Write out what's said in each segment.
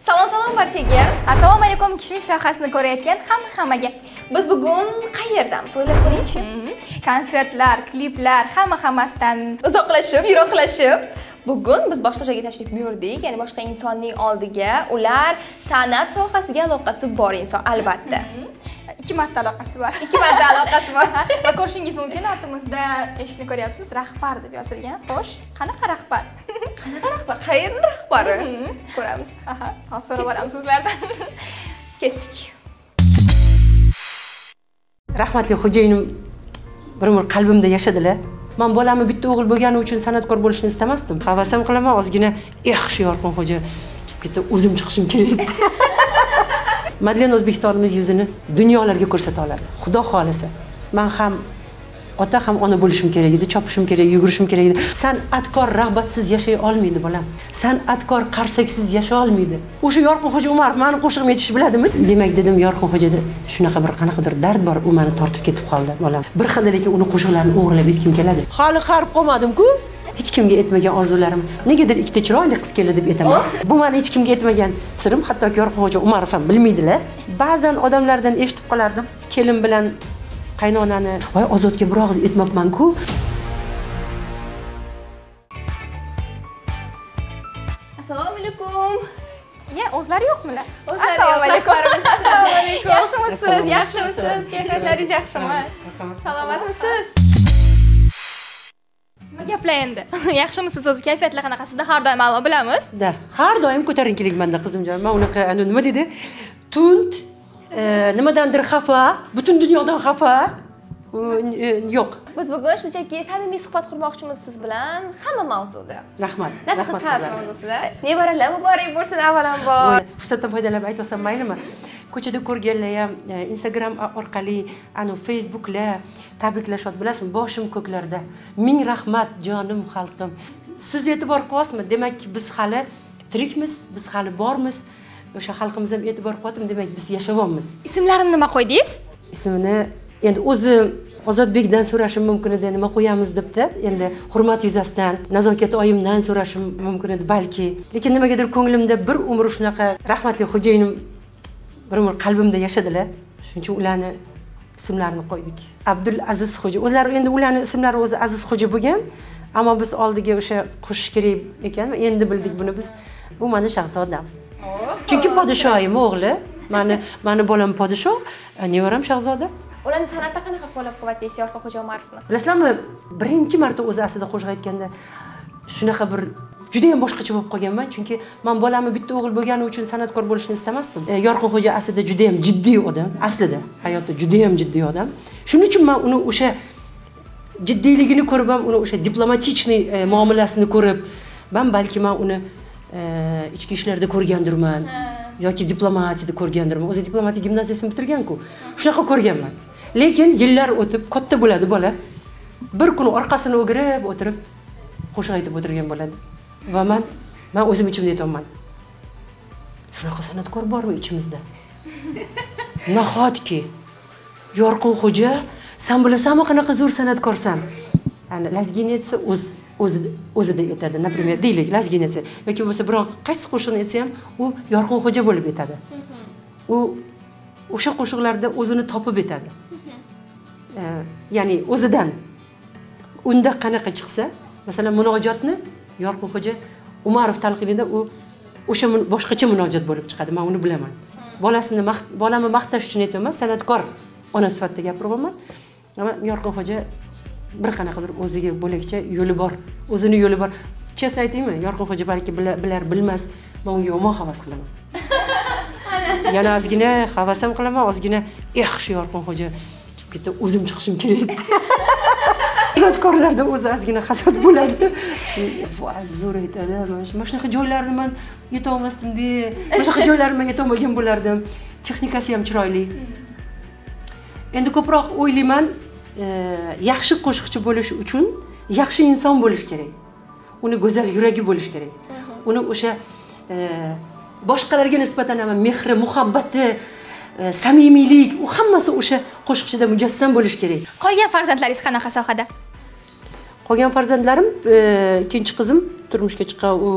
salom salom barchaga. Assalomu alaykum. Kishmish loyihasini ko'rayotgan hamma hammaga. Biz bugun qayerdamiz o'ylab ko'ringchi konsertlar kliplar hamma hammasidan uzoqlashib yiroqlashib. Bugun biz boshqa joyga tashrif buyurdik ya'ni boshqa insonning oldiga. Ular san'at sohasiga aloqasi bor inson albatta ikki marta aloqasi bor ikki marta aloqasi bor. Va ko'rishingiz mumkin ortimizda eshikni ko'ryapsiz rahbar deb yozilgan xo'sh qanaqa rahbar? Qanaqa rahbar? Qayerni rahbari? Ko'ramiz. Aha hozir so'rab boramiz sizlardan. Ketdik. Rahmatli xo'jayinim bir umr qalbimda yashadilar. Man bolamni bitta o'g'il bo'lgani uchun san'atkor bo'lishni istamasdim. Havasam qilaman ozgina eh shu yorqinxo'ja chiqib ketdi o'zim chiqishim kerak madlen o'zbekistonimiz yuzini dunyolarga ko'rsata oladi. Xudo xohlasa man ham ota ham ona bo'lishim kerak edi chopishim kerak yugurishim kerak edi. San'atkor rag'batsiz yashay olmaydi bolam. San'atkor qarsaksiz yashay olmaydi. O'sha yorqinxo'ja umarov mani qo'shig'im aytishni biladimi? Demak dedim yorqinxo'jada shunaqa bir qanaqadir dard bor u mani tortib ketib qoldi bolam. Bir xilda lekin uni qo'shiqlarini o'g'irlab aytgim keladi. Hali qarib qolmadimku. Hech kimga aytmagan orzularim. Negadir ikkita chiroyli qiz keldi deb aytaman bu mani hech kimga aytmagan sirim hattoki yorqinxo'ja umarov ham bilmaydilar. Ba'zan odamlardan eshitib qolardim kelin bilan qaynonani. Voy ozodga bir og'iz aytmabmanku assalomu alaykum. Ya o'zlari yo'qmilar? O'zlari assalomu alaykum. Assalomu alaykum. yaxshimisiz? Yaxshimisiz? Kayfiyatlaringiz yaxshimi? Salomatmisiz nima gaplar endi? Yaxshimisiz o'zi? Kayfiyatlar qanaqa sizda har doim a'lo bilamiz. Da har doim ko'tarinkilik manda qizimjon. Man unaqa nima deydi tund e, nimadandir xafa butun dunyodan xafa. E, yo'q. Biz bugun shunchaki samimiy suhbat qurmoqchimiz siz bilan. Hamma mavzuda. Rahmat qizlar mavzusida. Nevaralar muborak bo'lsin avvalambor. Fursatdan foydalanib aytolsam maylimi ko'chada ko'rganlar ham e, instagram orqali anu facebooklar tabriklashyapti bilasizmi boshim ko'klarda. Ming rahmat jonim xalqim. Siz e'tibor qilyapsizmi? Demak biz hali tirikmiz biz hali bormiz. O'sha xalqimiz ham e'tibor qilyaptimi? Demak biz yashayapmiz. Ismlarini nima qo'ydingiz? Ismini endi o'zi ozodbekdan so'rashim mumkin edi. Nima qo'yamiz debdi? Endi hurmat yuzasidan nazokat oyimdan so'rashim mumkin edi balki. Lekin nimagadir ko'nglimda bir umr shunaqa. Rahmatli xo'jayinim bir umr qalbimda yashadilar. Shuning uchun ularni ismlarini qo'ydik. Abdul aziz xo'ja. O'zlari endi ularni ismlari o'zi aziz xo'ja bo'lgan ammo biz oldiga o'sha qo'shish kerak ekan endi bildik buni biz. Bu mani shahzodam. Chunki podshoyim o'g'li. Mani mani bolam podshoh. Nevaram shahzoda? Ularni san'atda qanaqa qo'llab quvvatlaysiz yorqinxo'ja umarovni bilasizlarmi birinchi marta o'zi aslida qo'shiq aytganda shunaqa bir judayam boshqacha bo'lib qolganman chunki man bolamni bitta o'g'il bo'lgani uchun san'atkor bo'lishni istamasdim. E, yorqinxo'ja aslida judayam jiddiy odam aslida hayotda judayam jiddiy odam. Shuning uchun man uni o'sha jiddiyligini ko'rib ham uni o'sha diplomatichniy e, muomalasini ko'rib man balki man uni e, ichki ishlarda ko'rgandirman yoki diplomatiyada ko'rgandirman. O'zi diplomatiya gimnaziyasini bitirganku. Shunaqa ko'rganman. Lekin yillar o'tib katta bo'ladi bola. Bir kuni orqasini o'girib o'tirib qo'shiq aytib o'tirgan bo'ladi va man man o'zim ichimda aytyapman shunaqa san'atkor bormi ichimizda? Nahotki? Yorqinxo'ja san bilasanmi qanaqa zo'r san'atkorsan? Ana lazginetsa o'z o'zi o'zida aytadi например deylik lazginetsa. Yoki bo'lmasa biron qaysi qo'shiqni aytsa ham u yorqinxo'ja bo'lib aytadi u o'sha qo'shiqlarda o'zini topib aytadi ya'ni o'zidan. Unda qanaqa chiqsa masalan munojotni yorqinxo'ja umarov talqinida u o'sha boshqacha munojot bo'lib chiqadi. Man uni bilaman. Bolasini maq- bolamni maqtash uchun aytmayman san'atkor ona sifatida gapiryapman Ama yorqinxo'ja bir qanaqadir o'ziga bo'lakcha yo'li bor o'zini yo'li bor. Chestno aytaymi? Yorqinxo'ja balki bila- bilar bilmas. Man unga yomon havas qilaman. Yana ozgina havas ham qilaman ozgina eh shu yorqinxo'ja chiqib ketdi o'zim chiqishim kerak san'atkorlarda o'zi ozgina hasad bo'ladi voy zo'r aytadi mana shu- mana shunaqa joylarni man yetolmasdimda mana shunaqa joylarni man yetolmagan bo'lardim texnikasi ham chiroyli endi ko'proq o'ylayman e, yaxshi qo'shiqchi bo'lish uchun yaxshi inson bo'lish kerak uni go'zal yuragi bo'lishi kerak uni o'sha e, boshqalarga nisbatan ham mehri muhabbati e, samimiylik u hammasi o'sha qo'shiqchida mujassam bo'lishi kerak qolgan farzandlaringiz qanaqa sohada qolgan farzandlarim e, ikkinchi qizim turmushga chiqqan u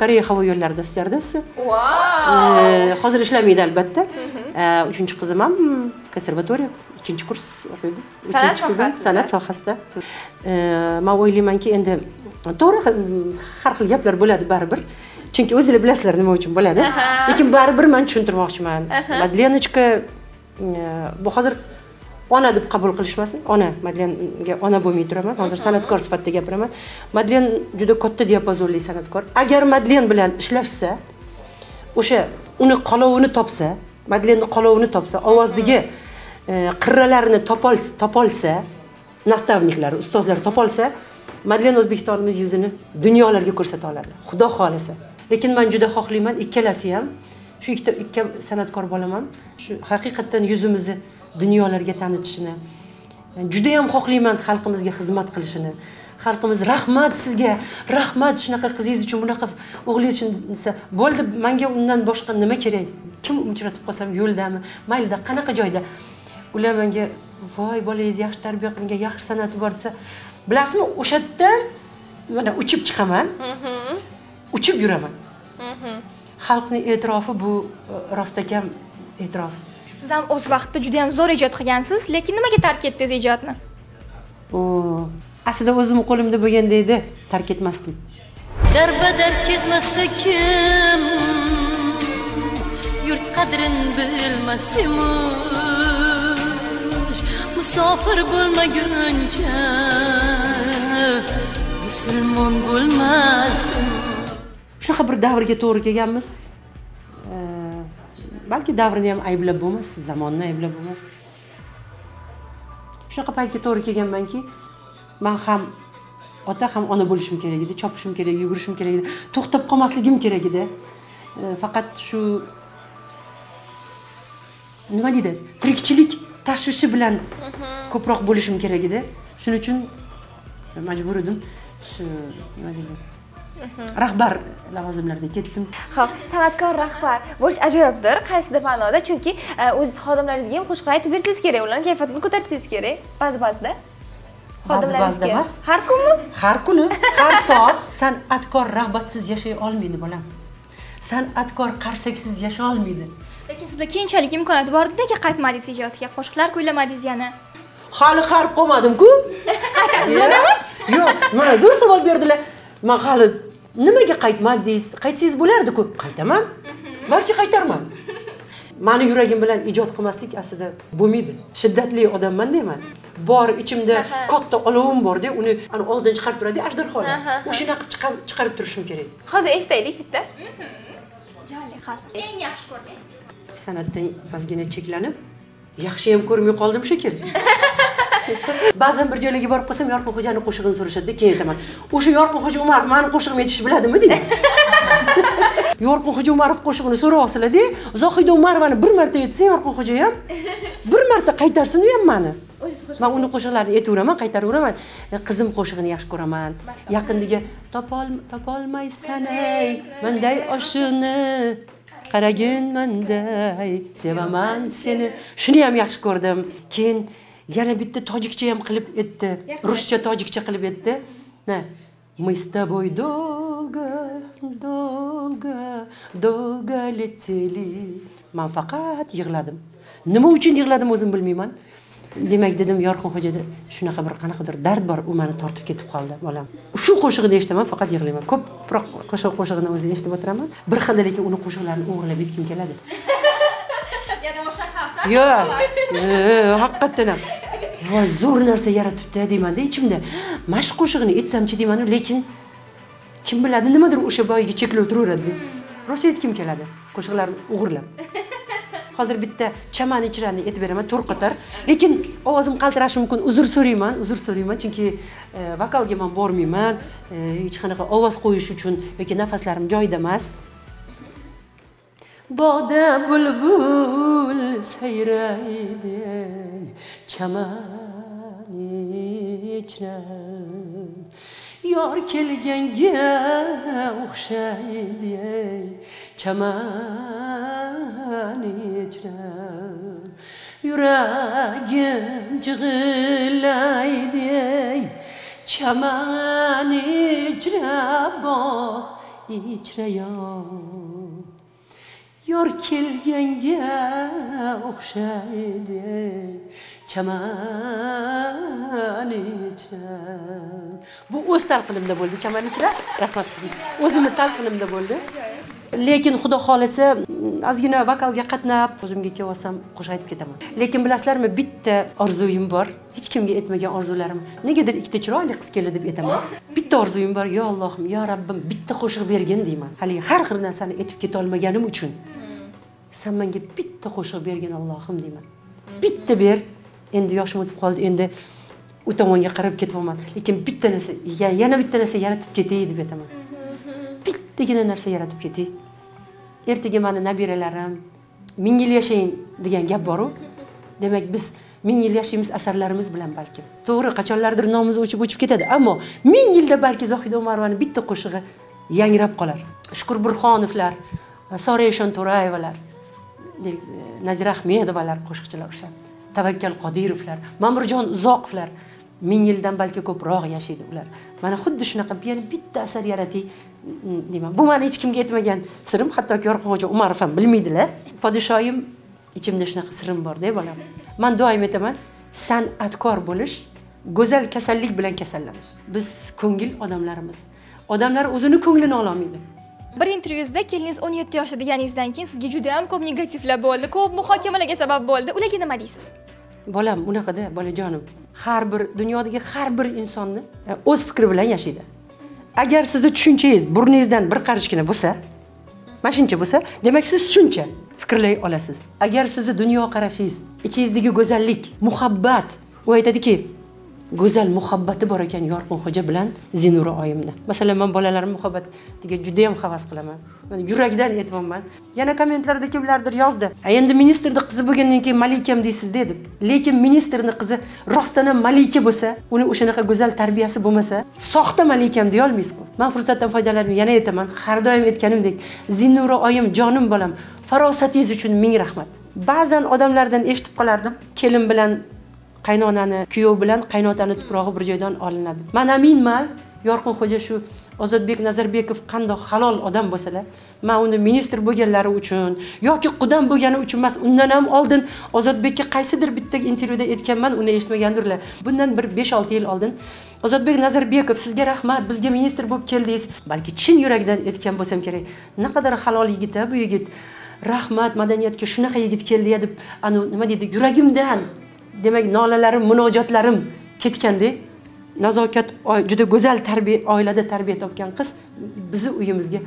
koreya havo yo'llarida styuardessa vau hozir ishlamaydi albatta. E, uchinchi qizim ham konservatoriya ikkinchi kurs o'qiydi. San'at sohasida? san'at sohasida. E, man o'ylaymanki endi to'g'ri har xil gaplar bo'ladi baribir. Chunki o'zinglar bilasizlar nima uchun bo'ladi. Lekin baribir man tushuntirmoqchiman. Madlenочка bu hozir ona deb qabul qilishmasin. Ona madlenga ona bo'lmay turaman. Hozir san'atkor sifatida gapiraman. Madlen juda katta diapazonli san'atkor. Agar madlen bilan ishlashsa o'sha uni qolovini topsa madlenni qolovini topsa ovozdagi e, qirralarini topol- topolsa nastavniklar ustozlar topolsa madlen o'zbekistonimiz yuzini dunyolarga ko'rsata oladi. Xudo xohlasa. Lekin man juda xohlayman ikkalasi ham shu ikkita ikka san'atkor bolam ham shu haqiqatdan yuzimizni dunyolarga tanitishini juda yam xohlayman xalqimizga xizmat qilishini. Xalqimiz rahmat sizga rahmat shunaqa qizingiz uchun bunaqa o'g'lingiz uchun desa bo'ldi manga undan boshqa nima kerak? Kim uchratib qolsam yo'ldami? Maylida qanaqa joyda? Ular menga voy bolangiz yaxshi tarbiya qilingan yaxshi san'ati bor desa bilasizmi o'sha yerdan mana uchib chiqaman. Uchib yuraman xalqni e'tirofi bu e, rostakam e'tirof. Siz ham o'z vaqtida juda ham zo'r ijod qilgansiz lekin nimaga tark etdingiz ijodni? Aslida o'zimni qo'limda bo'lganda edi tark etmasdim. Darbadar kezmasa kim? Yurt qadrin bilmas emish musofir bo'lmaguncha musulmon bo'lmas shunaqa bir davrga to'g'ri kelganmiz. Balki davrni ham ayblab bo'lmas zamonni ayblab bo'lmas. Shunaqa paytga to'g'ri kelganmanki man ham ota ham ona bo'lishim kerak edi chopishim kerak yugurishim kerak edi to'xtab qolmasligim kerak edi. Faqat shu nima deydi tirikchilik tashvishi bilan ko'proq bo'lishim kerak edi. Shuning uchun majbur edim shu nima deydi rahbar lavozimlarida ketdim. Ho'p san'atkor rahbar bo'lish ajoyibdir. Qaysidir ma'noda? Chunki e, o'z xodimlaringizga ham qo'shiqlar aytib bersangiz kerak ularni kayfiyatini ko'tarsangiz kerak. Ba'zi ba'zida ba'zida emas. har kunmi? Har kuni har soat san'atkor rag'batsiz yashay olmaydi bolam. San'atkor qarsaksiz yashay olmaydi. Lekin sizda keyinchalik imkoniyat bor edi nega qaytmadingiz ijodga qo'shiqlar kuylamadingiz yana? Hali qarib qolmadim-ku. Qaytasizmi demak yo'q mana zo'r savol berdilar. Man hali nimaga qaytmadingiz qaytsangiz bo'lardi-ku qaytaman. Balki qaytarman. Mani yuragim bilan ijod qilmaslik aslida bo'lmaydi. Shiddatli odamman deyman. Bor ichimda katta olovim borda uni ani og'zidan chiqarib turadi ajdarholar. O'shanaqa chiqar- chiqarib turishim kerak. Hozir eshitaylik bitta. Jonli hozir. Eng yaxshi ko'rganingiz san'atdan ozgina cheklanib yaxshi ham ko'rmay qoldim shekilli ba'zan bir joylarga borib qolsam yorqinxo'jani qo'shig'ini so'rashadida keyin aytaman o'sha yorqinxo'ja umarov mani qo'shig'imni aytishni biladimi deyman yorqinxo'ja umarov qo'shig'ini so'rab olsalarda zohida umarovani bir marta aytsa yorqinxo'ja ham bir marta qaytarsin u ham mani. Man uni qo'shiqlarini aytaveraman qaytaraveraman. E, qizim qo'shig'ini yaxshi ko'raman. Yaqindagi topol topolmaysan ey manday oshiqni qaragin manday sevaman seni. shuni ham yaxshi ko'rdim. Keyin yana bitta tojikcha ham qilib aytdi ruscha tojikcha qilib aytdi мы с тобой долго долго долго летели man faqat yig'ladim. Nima uchun yig'ladim o'zim bilmayman. Demak dedim yorqinxo'jada shunaqa bir qanaqadir dard bor u mani tortib ketib qoldi bolam. Shu qo'shig'ini eshitaman faqat yig'layman. Ko'proq qo'shiq qo'shig'ini o'zi eshitib o'tiraman. Bir xilda lekin uni qo'shiqlarini o'g'irlab aytgim keladi yo'q haqiqatdan ham. Voy zo'r narsa yaratibdi deymanda ichimda. Mana shu qo'shig'ini aytsamchi deymanu lekin kim biladi nimadir o'sha boyagi cheklov turaveradi rosa aytgim keladi? Qo'shiqlarni o'g'irlab. Hozir bitta chaman ichirani aytib beraman to'rt qator. Lekin ovozim qaltirashi mumkin uzr so'rayman uzr so'rayman chunki e, vokalga man bormayman. E, hech qanaqa ovoz qo'yish uchun yoki nafaslarim joyida emas. Bog'da bulbul sayraydi chaman ichra yor kelganga o'xshaydi chaman ichra yuragim jig'illaydi chaman ichra bog' ichra yor yor kelganga o'xshaydi. Chaman ichra. Bu o'z talqinimda bo'ldi chaman ichra. Rahmat qizim. O'zimni talqinimda bo'ldi. Lekin xudo xohlasa ozgina vokalga qatnab o'zimga kelib olsam qo'shiq aytib ketaman. Lekin bilasizlarmi bitta orzuyim bor. Hech kimga aytmagan orzularim. Negadir ikkita chiroyli qiz keldi deb aytaman. Bitta orzuyim bor. Yo allohim yo rabbim bitta qo'shiq bergin deyman. Haligi har xil narsani aytib ketolmaganim uchun. San menga bitta qo'shiq bergin allohim deyman. Bitta ber. Endi yoshim o'tib qoldi. Endi u tomonga qarab ketyapman. Lekin bitta narsa yana bitta narsa yaratib ketay deb aytaman. Bittagina narsa yaratib ketay. Ertaga mani nabiralarim ming yil yashayin degan gap boru. Demak biz ming yil yashaymiz asarlarimiz bilan balki to'g'ri qachonlardir nomimiz o'chib o'chib ketadi ammo ming yilda balki zohida umarovani bitta qo'shig'i yangrab qolar. Shukur burhonovlar sora eshonto'rayevalar e, nazira ahmedovalar qo'shiqchilar o'sha tavakkal qodirovlar ma'murjon uzoqovlar ming yildan balki ko'proq yashaydi ular. Mana xuddi shunaqa yana bitta asar yaratay mm, deyman. Bu mani hech kimga aytmagan sirim hattoki yorqinxo'ja umarov ham bilmaydilar. Podshoyim ichimda shunaqa sirim borda bolam. Man doim aytaman san'atkor bo'lish go'zal kasallik bilan kasallanish. Biz ko'ngil odamlarimiz. Odamlar o'zini ko'nglini ololmaydi. Bir intervyuzda keliningiz 17 yoshda deganingizdan keyin sizga juda ham ko'p negativlar bo'ldi ko'p muhokamalarga sabab bo'ldi. Ularga nima deysiz? Bolam unaqada bolajonim har bir dunyodagi har bir insonni e, o'z fikri bilan yashaydi. Agar sizni tushunchangiz burningizdan bir qarishgina bo'lsa mana shuncha bo'lsa demak siz shuncha fikrlay olasiz. Agar sizni dunyoqarashingiz ichingizdagi go'zallik muhabbat u aytadiki go'zal muhabbati bor ekan yorqinxo'ja bilan zinura oyimni. Masalan man bolalarim muhabbatiga juda yam havas qilaman. Man yurakdan aytyapman. Yana kommentlarda kimlardir yozdi "A endi ministrni qizi bo'lgandan keyin malikam deysiz dedi. Lekin ministrni qizi rostdan ham malika bo'lsa uni o'shanaqa go'zal tarbiyasi bo'lmasa soxta malikam deyolmaysizku man fursatdan foydalanib yana aytaman har doim aytganimdek zinura oyim jonim bolam farosatingiz uchun ming rahmat. Ba'zan odamlardan eshitib qolardim kelin bilan qaynonani kuyov bilan qaynotani tuprog'i bir joydan olinadi. Man aminman yorqinxo'ja shu ozodbek nazarbekov qandoq halol odam bo'lsalar man uni ministr bo'lganlari uchun yoki qudam bo'lgani uchun emas undan ham oldin ozodbekka qaysidir bitta intervyuda aytganman uni eshitmagandirlar. Bundan bir besh olti yil oldin ozodbek nazarbekov sizga rahmat bizga ministr bo'lib keldingiz. Balki chin yurakdan aytgan bo'lsam kerak naqadar halol yigit a bu yigit rahmat madaniyatga shunaqa yigit keldi ya deb anu nima deydi yuragimdan demak nolalarim munojotlarim ketganda nazokat juda go'zal tarbiya oilada tarbiya topgan qiz bizni uyimizga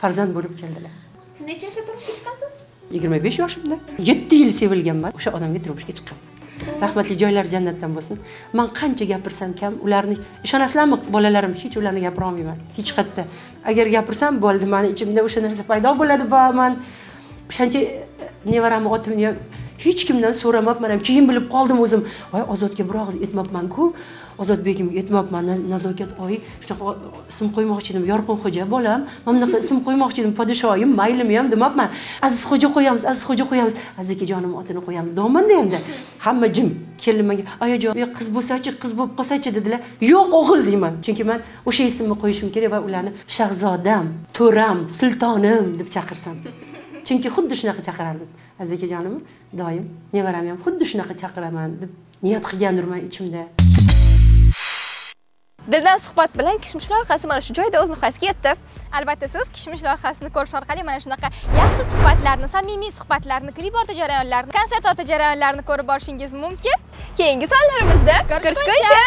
farzand bo'lib keldilar. Siz necha yoshda turmushga chiqqansiz? Yigirma besh yoshimda. Yetti yil sevilganman o'sha odamga turmushga chiqqanman rahmatli joylari jannatdan bo'lsin. Man qancha gapirsam kam ularni ishonasizlarmi bolalarim? Hech ularni gapira olmayman hech qayerda. Agar gapirsam bo'ldi mani ichimda o'sha narsa paydo bo'ladi va man o'shancha nevaramni otimni hech kimdan so'ramabman ham keyin bilib qoldim o'zim. Voy ozodga bir og'iz aytmabmanku ozodbekimga aytmabman nazokat oyi shunaqa ism qo'ymoqchi edim yorqinxo'ja bolam. Mana bunaqa ism qo'ymoqchi edim podshoyim maylimi ham demabman. Azizxo'ja qo'yamiz azizxo'ja qo'yamiz. Aziz akajonim otini qo'yamiz. Deyapmanda endi. Hamma jim kelin menga oyajon e, qiz bo'lsachi qiz bo'lib qolsachi dedilar. Yo'q o'g'il deyman. Chunki man o'sha ismni qo'yishim kerak va ularni shahzodam to'ram sultonim deb chaqirsam chunki xuddi shunaqa chaqirardim. azizajonim doim nevaramni ham xuddi shunaqa chaqiraman deb niyat qilgandirman ichimda. Dildan suhbat bilan kishmish loyihasi mana shu joyda o'z nihoyasiga yetdi. Albatta siz kishmish loyihasini ko'rish orqali mana shunaqa yaxshi suhbatlarni samimiy suhbatlarni klip orti jarayonlarni konsert orti jarayonlarni ko'rib borishingiz mumkin. Keyingi sonlarimizda ko'rishguncha!